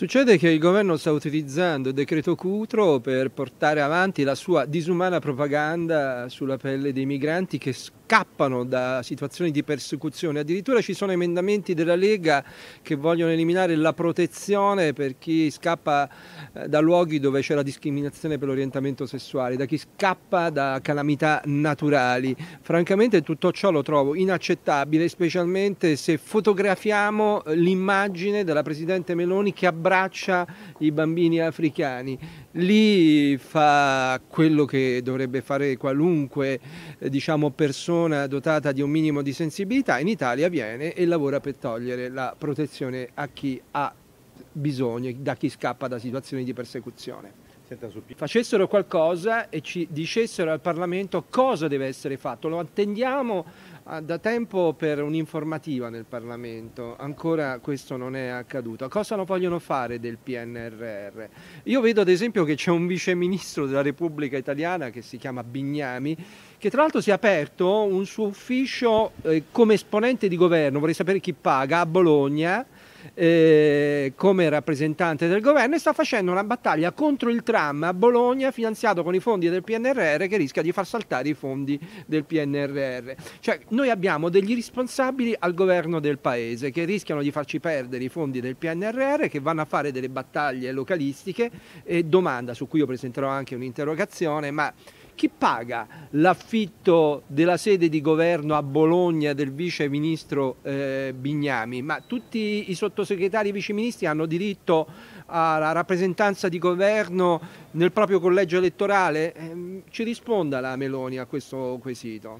Succede che il governo sta utilizzando il decreto Cutro per portare avanti la sua disumana propaganda sulla pelle dei migranti che scappano da situazioni di persecuzione. Addirittura ci sono emendamenti della Lega che vogliono eliminare la protezione per chi scappa eh, da luoghi dove c'è la discriminazione per l'orientamento sessuale, da chi scappa da calamità naturali. Francamente tutto ciò lo trovo inaccettabile, specialmente se fotografiamo l'immagine della Presidente Meloni che abbraccia i bambini africani. Lì fa quello che dovrebbe fare qualunque eh, diciamo, persona dotata di un minimo di sensibilità, in Italia viene e lavora per togliere la protezione a chi ha bisogno, da chi scappa da situazioni di persecuzione facessero qualcosa e ci dicessero al Parlamento cosa deve essere fatto. Lo attendiamo ah, da tempo per un'informativa nel Parlamento, ancora questo non è accaduto. Cosa lo vogliono fare del PNRR? Io vedo ad esempio che c'è un viceministro della Repubblica Italiana che si chiama Bignami, che tra l'altro si è aperto un suo ufficio eh, come esponente di governo, vorrei sapere chi paga, a Bologna, eh, come rappresentante del governo e sta facendo una battaglia contro il tram a Bologna finanziato con i fondi del PNRR che rischia di far saltare i fondi del PNRR. Cioè noi abbiamo degli responsabili al governo del paese che rischiano di farci perdere i fondi del PNRR, che vanno a fare delle battaglie localistiche e domanda su cui io presenterò anche un'interrogazione, ma chi paga l'affitto della sede di governo a Bologna del vice ministro eh, Bignami? Ma tutti i sottosegretari e viceministri hanno diritto alla rappresentanza di governo nel proprio collegio elettorale? Eh, ci risponda la Meloni a questo quesito.